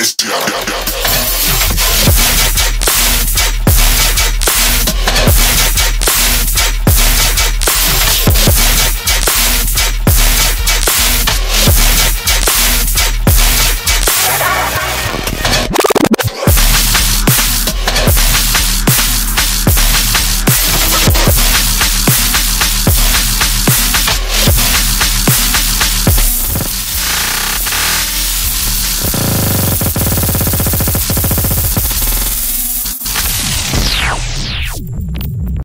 crazy.